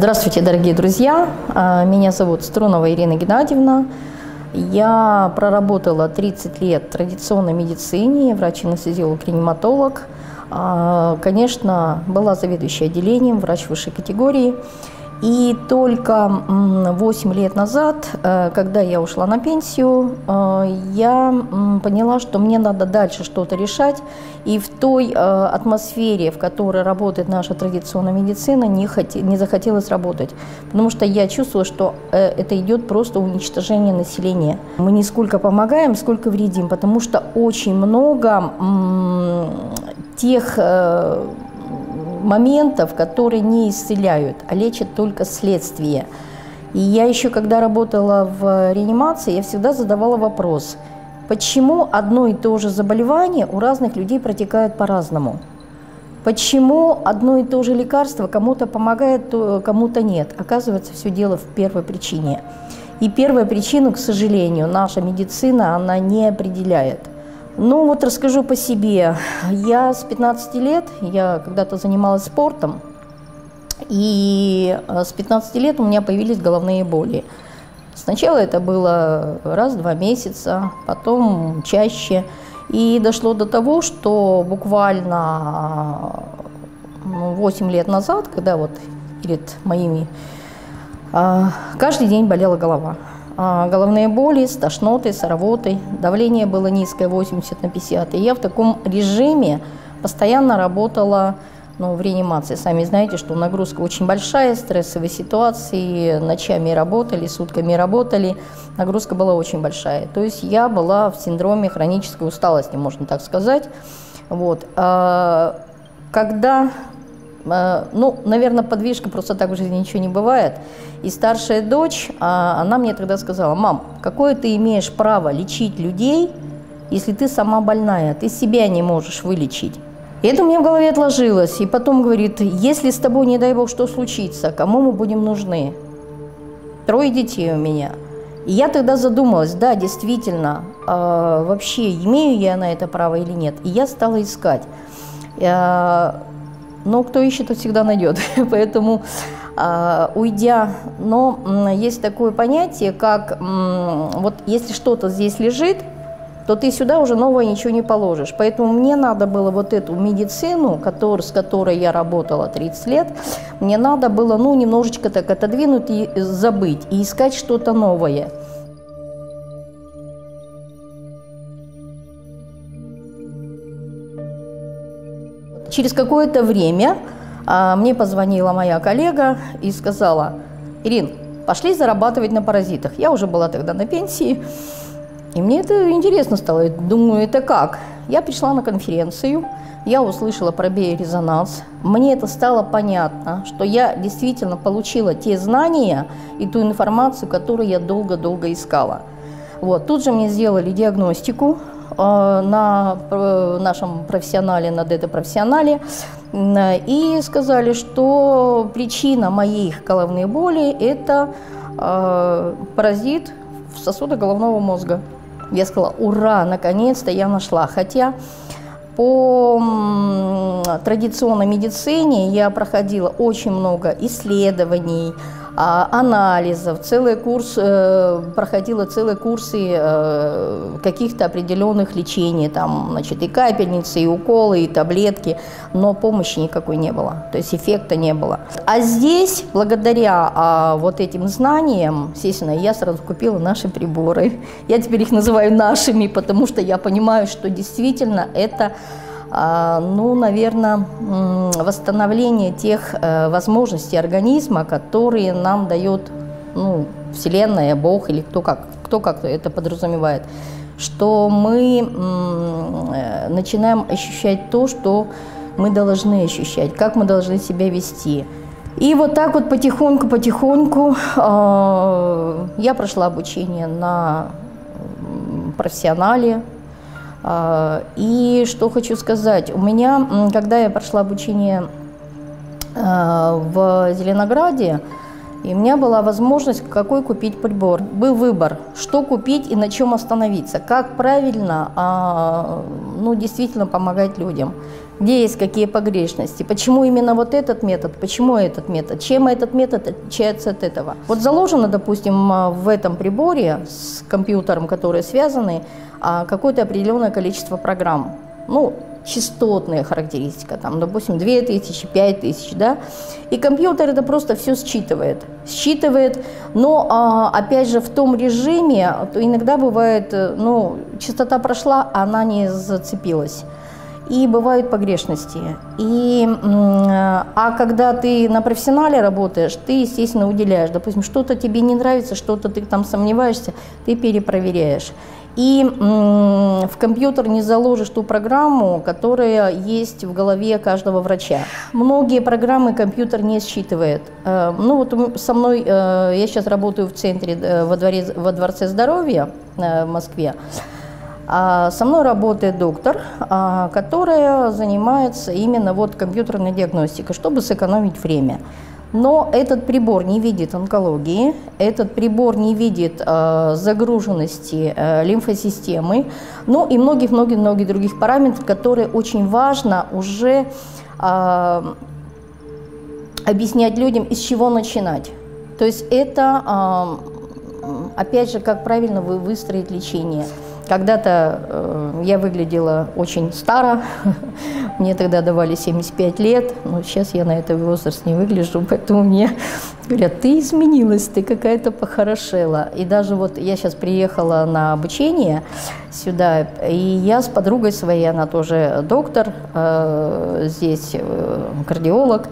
Здравствуйте, дорогие друзья! А, меня зовут Струнова Ирина Геннадьевна. Я проработала 30 лет в традиционной медицине, врач-анестезиолог-реаниматолог. А, конечно, была заведующей отделением, врач высшей категории – и только 8 лет назад, э, когда я ушла на пенсию, э, я поняла, что мне надо дальше что-то решать. И в той э, атмосфере, в которой работает наша традиционная медицина, не, хоте, не захотелось работать. Потому что я чувствовала, что это идет просто уничтожение населения. Мы не сколько помогаем, сколько вредим, потому что очень много тех моментов, которые не исцеляют, а лечат только следствие. И я еще, когда работала в реанимации, я всегда задавала вопрос, почему одно и то же заболевание у разных людей протекает по-разному? Почему одно и то же лекарство кому-то помогает, кому-то нет? Оказывается, все дело в первой причине. И первая причина, к сожалению, наша медицина, она не определяет. Ну вот расскажу по себе. Я с 15 лет, я когда-то занималась спортом, и э, с 15 лет у меня появились головные боли. Сначала это было раз-два месяца, потом чаще. И дошло до того, что буквально 8 ну, лет назад, когда вот перед моими, э, каждый день болела голова. А, головные боли с тошнотой, с рвотой. Давление было низкое, 80 на 50. И я в таком режиме постоянно работала ну, в реанимации. Сами знаете, что нагрузка очень большая, стрессовые ситуации, ночами работали, сутками работали, нагрузка была очень большая. То есть я была в синдроме хронической усталости, можно так сказать. Вот. А, когда ну, наверное, подвижка просто так в жизни ничего не бывает. И старшая дочь, а, она мне тогда сказала, мам, какое ты имеешь право лечить людей, если ты сама больная, ты себя не можешь вылечить. И это меня в голове отложилось. И потом говорит, если с тобой, не дай бог, что случится, кому мы будем нужны? Трое детей у меня. И я тогда задумалась, да, действительно, э, вообще имею я на это право или нет. И я стала искать. Э, но кто ищет, тот всегда найдет. Поэтому а, уйдя, но есть такое понятие, как вот если что-то здесь лежит, то ты сюда уже новое ничего не положишь. Поэтому мне надо было вот эту медицину, который, с которой я работала 30 лет, мне надо было ну, немножечко так отодвинуть и забыть, и искать что-то новое. Через какое-то время а, мне позвонила моя коллега и сказала, Ирин, пошли зарабатывать на паразитах. Я уже была тогда на пенсии, и мне это интересно стало. Думаю, это как? Я пришла на конференцию, я услышала про биорезонанс. Мне это стало понятно, что я действительно получила те знания и ту информацию, которую я долго-долго искала. Вот. Тут же мне сделали диагностику, на нашем профессионале, на дето-профессионале, и сказали, что причина моих головных болей – это э, паразит в сосудах головного мозга. Я сказала, ура, наконец-то я нашла. Хотя по традиционной медицине я проходила очень много исследований, анализов, целый курс, э, проходила целые курсы э, каких-то определенных лечений, там, значит, и капельницы, и уколы, и таблетки, но помощи никакой не было, то есть эффекта не было. А здесь, благодаря а, вот этим знаниям, естественно, я сразу купила наши приборы. Я теперь их называю нашими, потому что я понимаю, что действительно это а, ну, наверное, восстановление тех э, возможностей организма, которые нам дает ну, Вселенная, Бог или кто как, кто как это подразумевает, что мы э, начинаем ощущать то, что мы должны ощущать, как мы должны себя вести. И вот так вот потихоньку-потихоньку э, я прошла обучение на профессионале, а, и что хочу сказать, у меня, когда я прошла обучение а, в Зеленограде, И у меня была возможность, какой купить прибор. Был выбор, что купить и на чем остановиться. Как правильно, а, ну, действительно помогать людям. Где есть какие погрешности. Почему именно вот этот метод, почему этот метод. Чем этот метод отличается от этого. Вот заложено, допустим, в этом приборе с компьютером, которые связаны, а, какое-то определенное количество программ. Ну, частотная характеристика, там, допустим, 2000, 5000, да, и компьютер это просто все считывает, считывает, но, а, опять же, в том режиме, то иногда бывает, э, ну, частота прошла, а она не зацепилась. И бывают погрешности. И, а когда ты на профессионале работаешь, ты, естественно, уделяешь. Допустим, что-то тебе не нравится, что-то ты там сомневаешься, ты перепроверяешь. И в компьютер не заложишь ту программу, которая есть в голове каждого врача. Многие программы компьютер не считывает. Э, ну вот со мной, э, я сейчас работаю в центре, э, во, дворе, во Дворце здоровья в Москве. А со мной работает доктор, а, которая занимается именно вот компьютерной диагностикой, чтобы сэкономить время. Но этот прибор не видит онкологии, этот прибор не видит э, загруженности э, лимфосистемы, ну и многих-многих-многих других параметров, которые очень важно уже э, объяснять людям, из чего начинать. То есть это, э, опять же, как правильно вы выстроить лечение. Когда-то э, я выглядела очень старо, мне тогда давали 75 лет, но сейчас я на этот возраст не выгляжу, поэтому мне говорят, ты изменилась, ты какая-то похорошела. И даже вот я сейчас приехала на обучение сюда, и я с подругой своей, она тоже доктор, э, здесь э, кардиолог,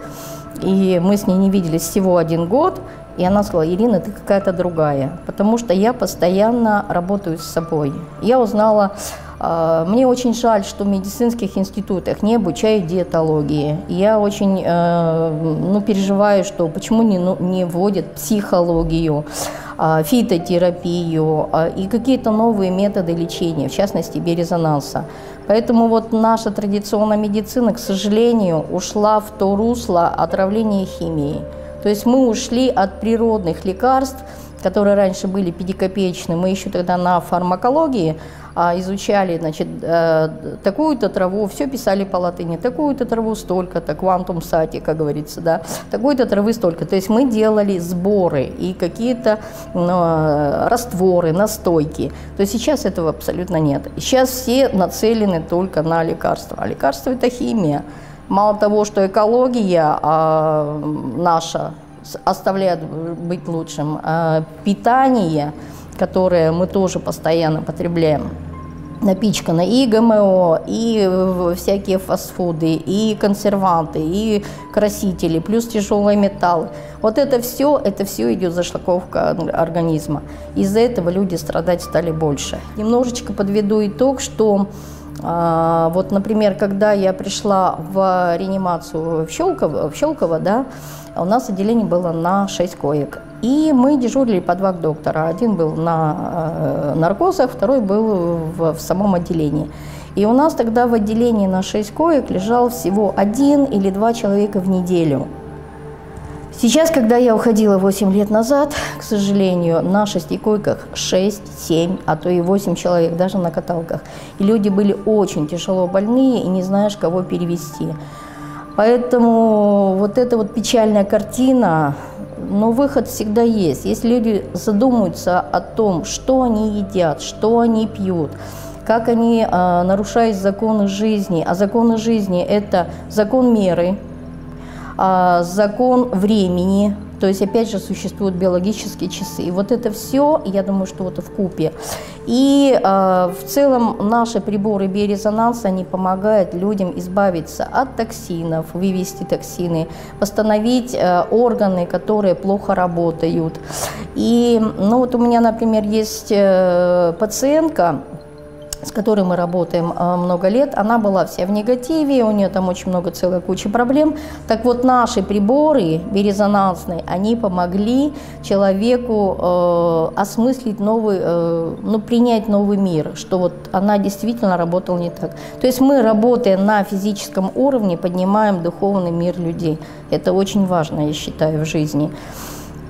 и мы с ней не виделись всего один год, и она сказала, Ирина, ты какая-то другая, потому что я постоянно работаю с собой. Я узнала, э, мне очень жаль, что в медицинских институтах не обучают диетологии. Я очень э, ну, переживаю, что почему не, ну, не вводят психологию, э, фитотерапию и какие-то новые методы лечения, в частности биорезонанса. Поэтому вот наша традиционная медицина, к сожалению, ушла в то русло отравления химией. То есть мы ушли от природных лекарств, которые раньше были пятикопеечны. Мы еще тогда на фармакологии а, изучали, значит, э, такую-то траву, все писали по латыни, такую-то траву столько-то, квантум сати, как говорится, да, такой-то травы столько. То есть мы делали сборы и какие-то ну, растворы, настойки. То есть сейчас этого абсолютно нет. Сейчас все нацелены только на лекарства. А лекарства – это химия. Мало того, что экология а, наша оставляет быть лучшим, а питание, которое мы тоже постоянно потребляем, напичкано и ГМО, и всякие фастфуды, и консерванты, и красители, плюс тяжелые металлы. Вот это все, это все идет зашлаковка организма. Из-за этого люди страдать стали больше. Немножечко подведу итог, что вот, например, когда я пришла в реанимацию в Щелково, в Щелково да, у нас отделение было на 6 коек. И мы дежурили по два доктора. Один был на э, наркозах, второй был в, в самом отделении. И у нас тогда в отделении на 6 коек лежал всего один или два человека в неделю. Сейчас, когда я уходила 8 лет назад, к сожалению, на шести койках 6, 7, а то и 8 человек, даже на каталках. И люди были очень тяжело больные, и не знаешь, кого перевести. Поэтому вот эта вот печальная картина, но выход всегда есть. Если люди задумаются о том, что они едят, что они пьют, как они э, нарушают законы жизни, а законы жизни – это закон меры – закон времени, то есть, опять же, существуют биологические часы. И вот это все, я думаю, что вот в купе. И э, в целом наши приборы биорезонанса, они помогают людям избавиться от токсинов, вывести токсины, восстановить э, органы, которые плохо работают. И, ну вот у меня, например, есть э, пациентка, с которой мы работаем а, много лет, она была вся в негативе, у нее там очень много, целая куча проблем. Так вот, наши приборы биорезонансные, они помогли человеку э, осмыслить новый, э, ну, принять новый мир, что вот она действительно работала не так. То есть мы, работая на физическом уровне, поднимаем духовный мир людей. Это очень важно, я считаю, в жизни.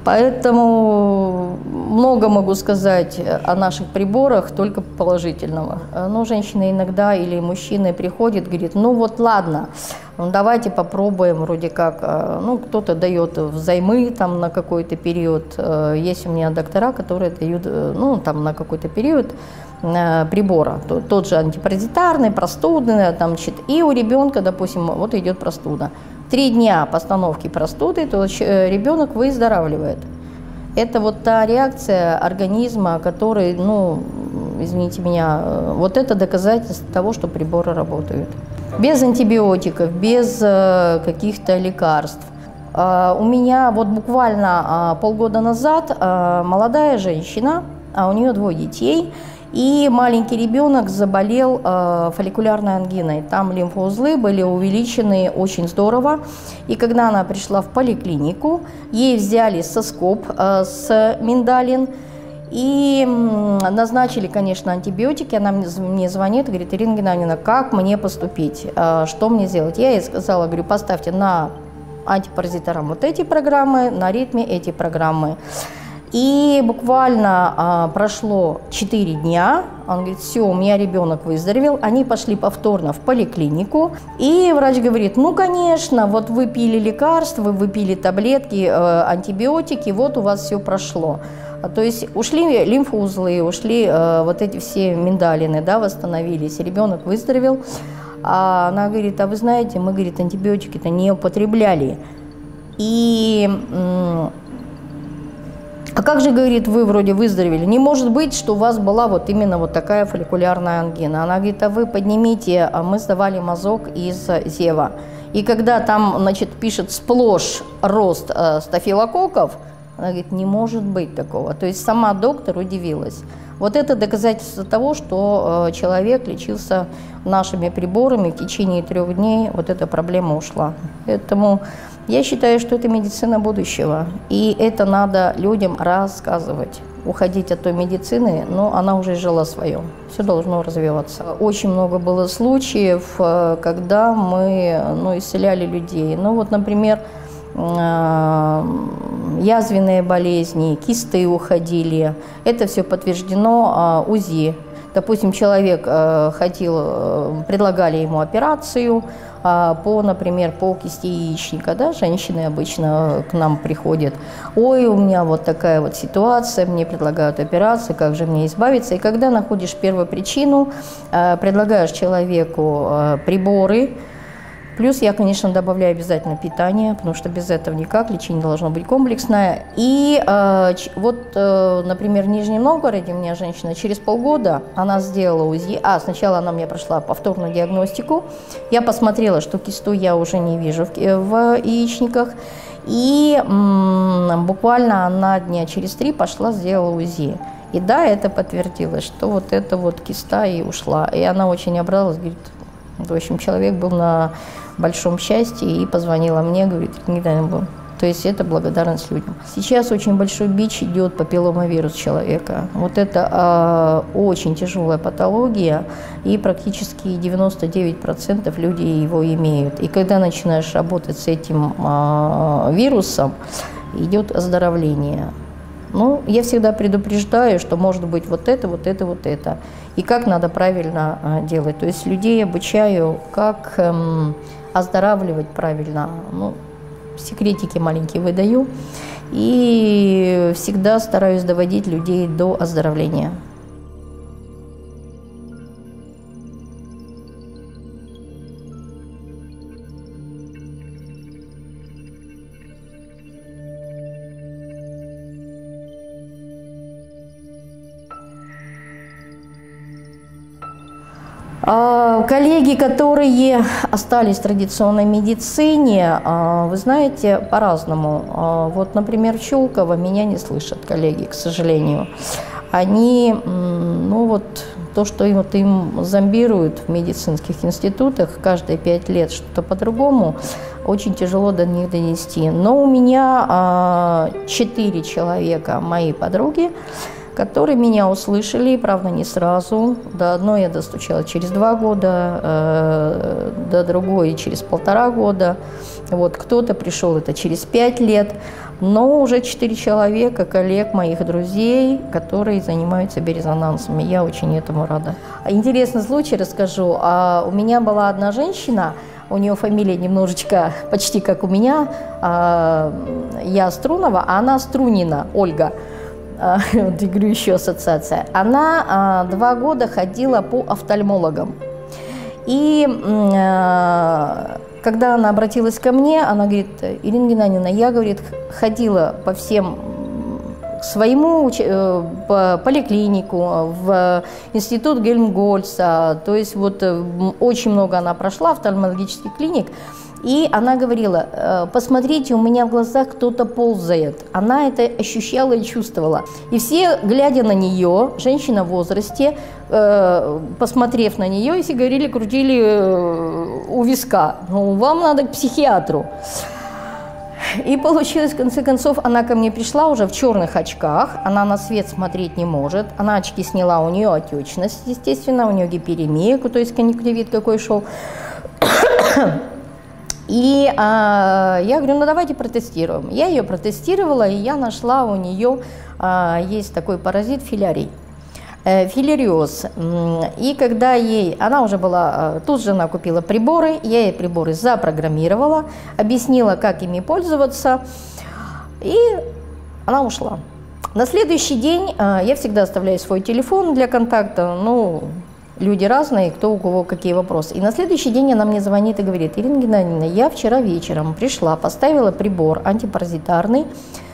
Поэтому много могу сказать о наших приборах, только положительного. Но женщины иногда или мужчины приходят, говорят, ну вот ладно, ну, давайте попробуем вроде как, э, ну кто-то дает взаймы там на какой-то период. Э, есть у меня доктора, которые дают, э, ну там на какой-то период прибора, тот же антипаразитарный, простудный, там, и у ребенка, допустим, вот идет простуда. Три дня постановки простуды, то ребенок выздоравливает. Это вот та реакция организма, который, ну, извините меня, вот это доказательство того, что приборы работают без антибиотиков, без э, каких-то лекарств. Э, у меня вот буквально э, полгода назад молодая женщина, а у нее двое детей, и маленький ребенок заболел фолликулярной ангиной. Там лимфоузлы были увеличены очень здорово. И когда она пришла в поликлинику, ей взяли соскоп с миндалин – и назначили, конечно, антибиотики. Она мне звонит и говорит, Ирина Геннадьевна, как мне поступить? А, что мне сделать? Я ей сказала, говорю, поставьте на антипаразитарам вот эти программы, на ритме эти программы. И буквально а, прошло 4 дня, он говорит, все, у меня ребенок выздоровел. Они пошли повторно в поликлинику, и врач говорит, ну, конечно, вот вы пили лекарства, вы пили таблетки, э, антибиотики, вот у вас все прошло. А, то есть ушли лимфоузлы, ушли э, вот эти все миндалины, да, восстановились, ребенок выздоровел. А она говорит, а вы знаете, мы, говорит, антибиотики-то не употребляли. И а как же, говорит, вы вроде выздоровели? Не может быть, что у вас была вот именно вот такая фолликулярная ангина. Она говорит, а вы поднимите, а мы сдавали мазок из ЗЕВа. И когда там, значит, пишет сплошь рост э, стафилококков, она говорит, не может быть такого. То есть сама доктор удивилась. Вот это доказательство того, что э, человек лечился нашими приборами в течение трех дней, вот эта проблема ушла. Поэтому я считаю, что это медицина будущего. И это надо людям рассказывать. Уходить от той медицины, но она уже жила свое. Все должно развиваться. Очень много было случаев, э, когда мы ну, исцеляли людей. Ну вот, например, Э, язвенные болезни, кисты уходили. Это все подтверждено а, УЗИ. Допустим, человек э, хотел, э, предлагали ему операцию а, по, например, по кисти яичника, да, женщины обычно к нам приходят, ой, у меня вот такая вот ситуация, мне предлагают операцию, как же мне избавиться? И когда находишь первую причину, предлагаешь человеку приборы, Плюс я, конечно, добавляю обязательно питание, потому что без этого никак, лечение должно быть комплексное. И э, вот, э, например, в Нижнем Новгороде у меня женщина через полгода, она сделала УЗИ, а сначала она мне прошла повторную диагностику, я посмотрела, что кисту я уже не вижу в, в яичниках, и м, буквально она дня через три пошла, сделала УЗИ. И да, это подтвердилось, что вот эта вот киста и ушла. И она очень обрадовалась, говорит, в общем, человек был на большом счастье и позвонила мне, говорит, не был. То есть это благодарность людям. Сейчас очень большой бич идет папилломавирус человека. Вот это э, очень тяжелая патология, и практически 99% людей его имеют. И когда начинаешь работать с этим э, вирусом, идет оздоровление. Ну, я всегда предупреждаю, что может быть вот это, вот это, вот это. И как надо правильно э, делать. То есть людей обучаю, как... Э, оздоравливать правильно. Ну, секретики маленькие выдаю. И всегда стараюсь доводить людей до оздоровления. Коллеги, которые остались в традиционной медицине, а, вы знаете, по-разному. А, вот, например, в Щелково меня не слышат коллеги, к сожалению. Они, ну вот, то, что им, вот им зомбируют в медицинских институтах каждые пять лет что-то по-другому, очень тяжело до них донести. Но у меня четыре человека, мои подруги, которые меня услышали, правда, не сразу. До одной я достучала через два года, э, до другой через полтора года. Вот кто-то пришел это через пять лет. но уже четыре человека, коллег, моих друзей, которые занимаются биорезонансами. Я очень этому рада. Интересный случай расскажу. А у меня была одна женщина, у нее фамилия немножечко почти как у меня. А, я Струнова, а она Струнина, Ольга. Вот, говорю, еще ассоциация. Она а, два года ходила по офтальмологам. И когда она обратилась ко мне, она говорит, Ирина Геннадьевна, я, говорит, ходила по всем своему э, по поликлинику, в институт Гельмгольца, то есть вот э, очень много она прошла офтальмологических клиник, и она говорила, «Э, посмотрите, у меня в глазах кто-то ползает. Она это ощущала и чувствовала. И все, глядя на нее, женщина в возрасте, э, посмотрев на нее, все говорили, крутили э, у виска, ну, вам надо к психиатру. И получилось, в конце концов, она ко мне пришла уже в черных очках, она на свет смотреть не может, она очки сняла, у нее отечность, естественно, у нее гиперемия, то есть конъюнктивит какой шел. И а, я говорю, ну давайте протестируем. Я ее протестировала, и я нашла у нее, а, есть такой паразит филярий э, филариоз. И когда ей, она уже была, а, тут же она купила приборы, я ей приборы запрограммировала, объяснила, как ими пользоваться, и она ушла. На следующий день а, я всегда оставляю свой телефон для контакта, ну, люди разные, кто у кого какие вопросы. И на следующий день она мне звонит и говорит, Ирина Геннадьевна, я вчера вечером пришла, поставила прибор антипаразитарный,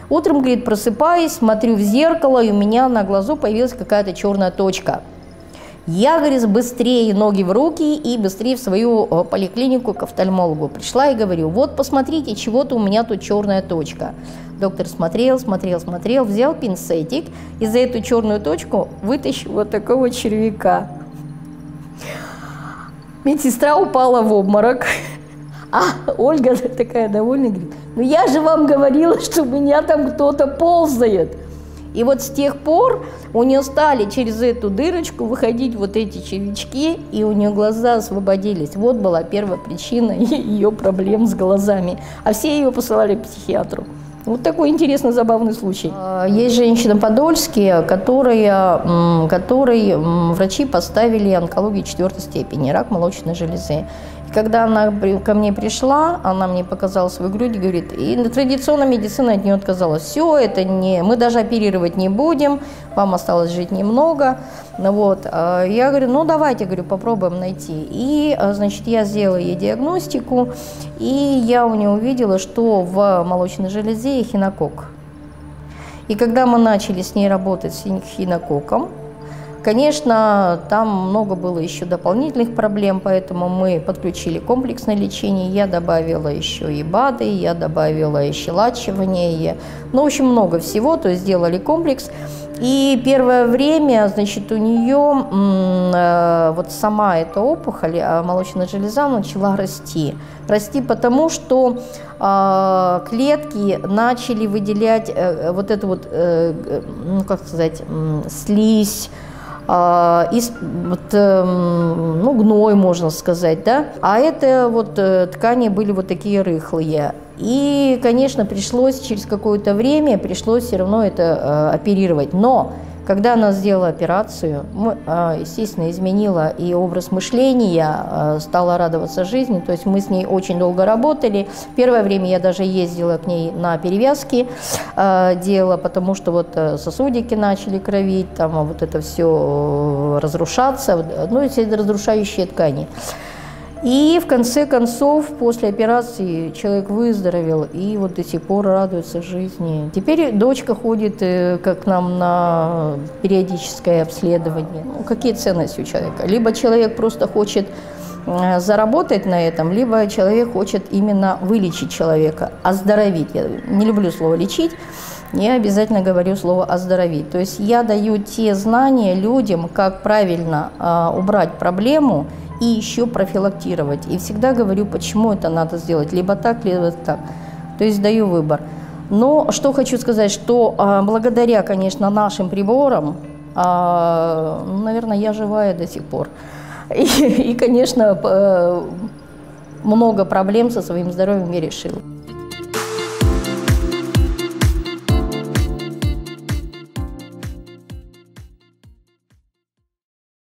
Утром, говорит, просыпаюсь, смотрю в зеркало, и у меня на глазу появилась какая-то черная точка. Я, говорит, быстрее ноги в руки и быстрее в свою э, поликлинику к офтальмологу пришла и говорю, вот посмотрите, чего-то у меня тут черная точка. Доктор смотрел, смотрел, смотрел, взял пинцетик и за эту черную точку вытащил вот такого червяка. Медсестра упала в обморок. А Ольга такая довольная, говорит, ну я же вам говорила, что у меня там кто-то ползает. И вот с тех пор у нее стали через эту дырочку выходить вот эти червячки, и у нее глаза освободились. Вот была первая причина ее проблем с глазами. А все ее посылали к психиатру. Вот такой интересный, забавный случай. А, есть женщина Подольские, которые, которой врачи поставили онкологию четвертой степени, рак молочной железы. Когда она ко мне пришла, она мне показала свою грудь и говорит, и традиционная медицина от нее отказалась. Все, это не, мы даже оперировать не будем, вам осталось жить немного. Ну вот. А я говорю, ну давайте, говорю, попробуем найти. И, а, значит, я сделала ей диагностику, и я у нее увидела, что в молочной железе хинокок. И когда мы начали с ней работать с хинококом, Конечно, там много было еще дополнительных проблем, поэтому мы подключили комплексное лечение. Я добавила еще и БАДы, я добавила и щелачивание, ну, в общем, много всего, то есть сделали комплекс. И первое время, значит, у нее э, вот сама эта опухоль, а молочная железа начала расти. Расти потому, что э, клетки начали выделять э, вот эту вот, э, ну, как сказать, слизь, а, и вот, эм, ну, гной, можно сказать, да. А это вот э, ткани были вот такие рыхлые. И, конечно, пришлось через какое-то время, пришлось все равно это э, оперировать. Но когда она сделала операцию, а, естественно, изменила и образ мышления, а, стала радоваться жизни, то есть мы с ней очень долго работали. Первое время я даже ездила к ней на перевязки, а, делала, потому что вот э, сосудики начали кровить, там вот это все разрушаться, ну, эти разрушающие ткани. И в конце концов, после операции человек выздоровел и вот до сих пор радуется жизни. Теперь дочка ходит э, как нам на периодическое обследование. Ну, какие ценности у человека? Либо человек просто хочет заработать на этом, либо человек хочет именно вылечить человека, оздоровить. Я не люблю слово «лечить», я обязательно говорю слово «оздоровить». То есть я даю те знания людям, как правильно э, убрать проблему – и еще профилактировать. И всегда говорю, почему это надо сделать, либо так, либо так. То есть даю выбор. Но что хочу сказать, что а, благодаря, конечно, нашим приборам, ну, наверное, я живая до сих пор. И, и конечно, много проблем со своим здоровьем я решила.